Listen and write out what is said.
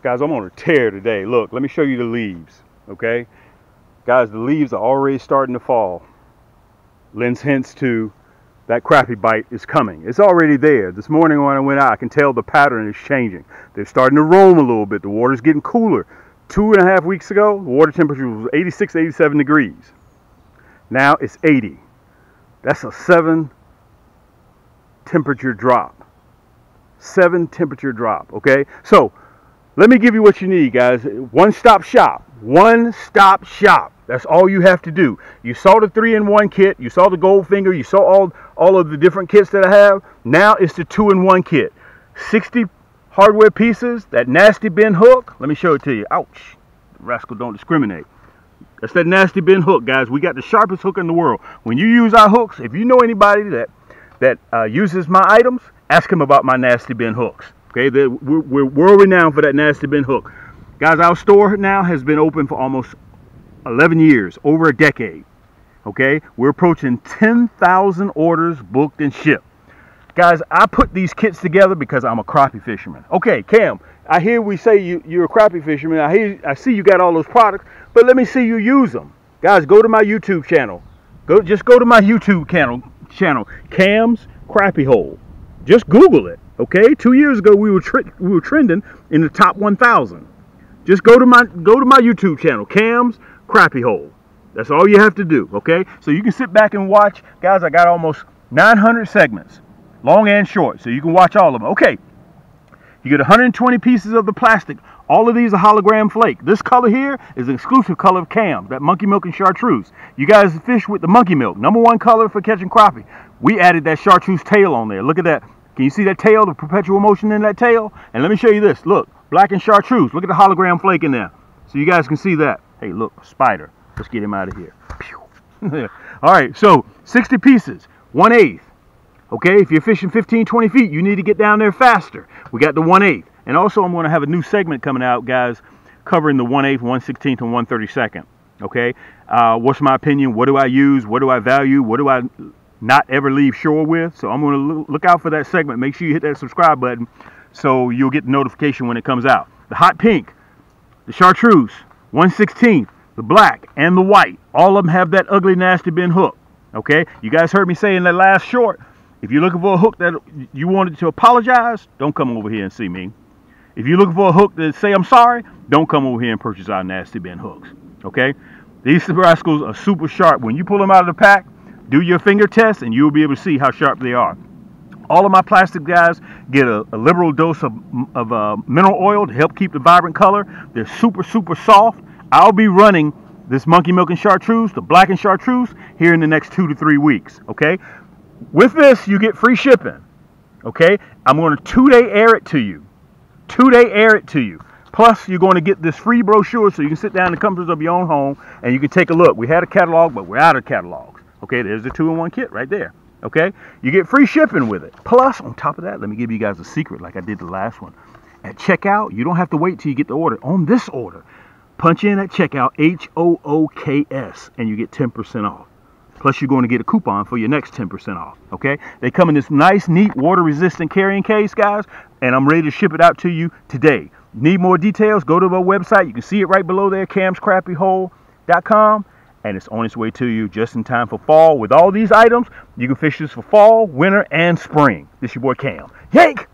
Guys, I'm on a tear today. Look, let me show you the leaves, okay? Guys, the leaves are already starting to fall. Lends hints to that crappie bite is coming. It's already there. This morning when I went out, I can tell the pattern is changing. They're starting to roam a little bit. The water's getting cooler. Two and a half weeks ago, the water temperature was 86, 87 degrees. Now it's 80. That's a seven temperature drop. Seven temperature drop, okay? So let me give you what you need, guys. One stop shop. One stop shop. That's all you have to do. You saw the three-in-one kit. You saw the Goldfinger. You saw all, all of the different kits that I have. Now it's the two-in-one kit. 60 hardware pieces. That nasty bin hook. Let me show it to you. Ouch. Rascal don't discriminate. That's that nasty bin hook, guys. We got the sharpest hook in the world. When you use our hooks, if you know anybody that, that uh, uses my items, ask him about my nasty bin hooks. Okay, we're, we're world renowned for that nasty bin hook. Guys, our store now has been open for almost 11 years, over a decade. Okay, we're approaching 10,000 orders booked and shipped. Guys, I put these kits together because I'm a crappie fisherman. Okay, Cam, I hear we say you, you're a crappie fisherman. I hear, I see you got all those products, but let me see you use them. Guys, go to my YouTube channel. Go, just go to my YouTube channel, channel, Cam's Crappie Hole. Just Google it. Okay, two years ago we were we were trending in the top 1,000. Just go to my go to my YouTube channel, Cam's Crappie Hole. That's all you have to do. Okay, so you can sit back and watch, guys. I got almost 900 segments, long and short, so you can watch all of them. Okay, you get 120 pieces of the plastic. All of these are hologram flake. This color here is an exclusive color of Cam, that monkey milk and chartreuse. You guys fish with the monkey milk, number one color for catching crappie. We added that chartreuse tail on there. Look at that can you see that tail, the perpetual motion in that tail? And let me show you this. Look, black and chartreuse. Look at the hologram flake in there. So you guys can see that. Hey, look, spider. Let's get him out of here. All right, so 60 pieces, 1 8 Okay, if you're fishing 15, 20 feet, you need to get down there faster. We got the 1 8 And also, I'm going to have a new segment coming out, guys, covering the 1 8 1 16th, and 1 32nd. Okay, uh, what's my opinion? What do I use? What do I value? What do I not ever leave shore with. So I'm going to look out for that segment. Make sure you hit that subscribe button so you'll get the notification when it comes out. The hot pink, the chartreuse, 116th, the black, and the white. All of them have that ugly, nasty bin hook. Okay? You guys heard me say in that last short, if you're looking for a hook that you wanted to apologize, don't come over here and see me. If you're looking for a hook that say I'm sorry, don't come over here and purchase our nasty bin hooks. Okay? These rascals are super sharp. When you pull them out of the pack, do your finger test and you'll be able to see how sharp they are. All of my plastic guys get a, a liberal dose of, of uh, mineral oil to help keep the vibrant color. They're super, super soft. I'll be running this monkey milk and chartreuse, the black and chartreuse, here in the next two to three weeks, okay? With this, you get free shipping, okay? I'm going to two-day air it to you. Two-day air it to you. Plus, you're going to get this free brochure so you can sit down in the comforts of your own home and you can take a look. We had a catalog, but we're out of catalog. Okay, there's the two-in-one kit right there. Okay, you get free shipping with it. Plus, on top of that, let me give you guys a secret like I did the last one. At checkout, you don't have to wait till you get the order. On this order, punch in at checkout H-O-O-K-S and you get 10% off. Plus, you're going to get a coupon for your next 10% off. Okay, they come in this nice, neat, water-resistant carrying case, guys, and I'm ready to ship it out to you today. Need more details? Go to our website. You can see it right below there, camscrappiehole.com and it's on its way to you just in time for fall. With all these items, you can fish this for fall, winter, and spring. This your boy Cam. Yank!